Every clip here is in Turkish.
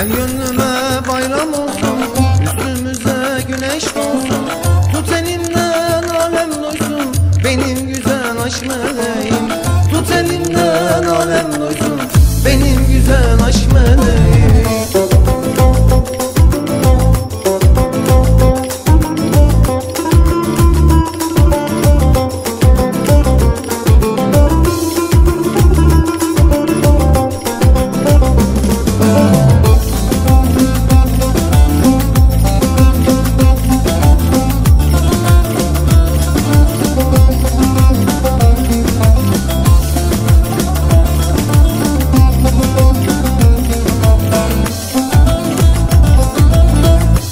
Gel gönlüme bayram olsun Üstümüze güneş doğsun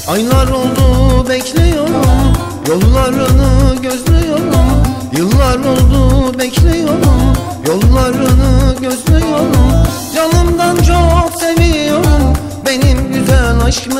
Aylar oldu bekliyorum. Yollarını gözlüyorum. Yıllar oldu bekliyorum. Yollarını gözlüyorum. Canımdan çok seviyorum. Benim güzel aşk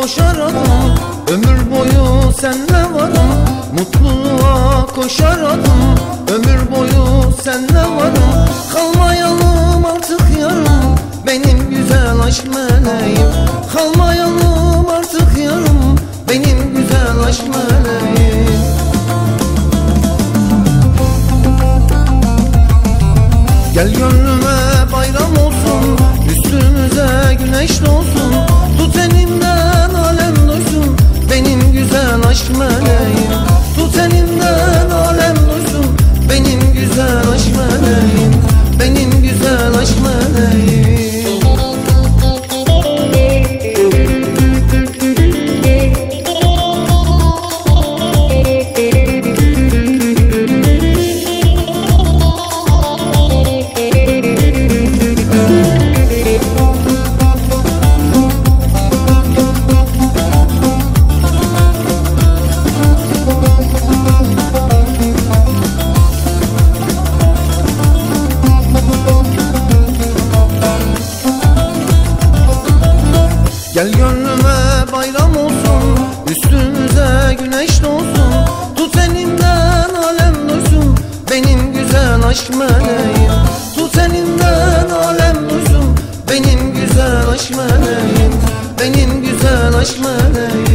koşar adam Ömür boyu senle varım Mutluluğa koşar adam Ömür boyu senle varım Kalmayalım artık yarım. Benim güzel aşk meleğim. Kalmayalım artık yarım. Benim güzel aşk meleğim. Gel gönlüme bayram olsun aşk meleğim Tut elimden alem duysun Benim güzel aşk meleğim Benim güzel aşk meleğim Gel gönlüme bayram olsun Üstümüze güneş doğsun. Tut elimden alem duysun Benim güzel aşk meleğim. Tut elimden alem duysun Benim güzel aşk meleğim. Benim güzel aşk meleğim